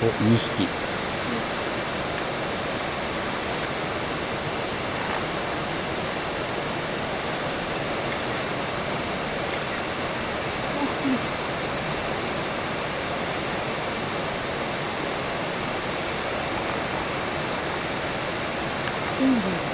お、2匹。うん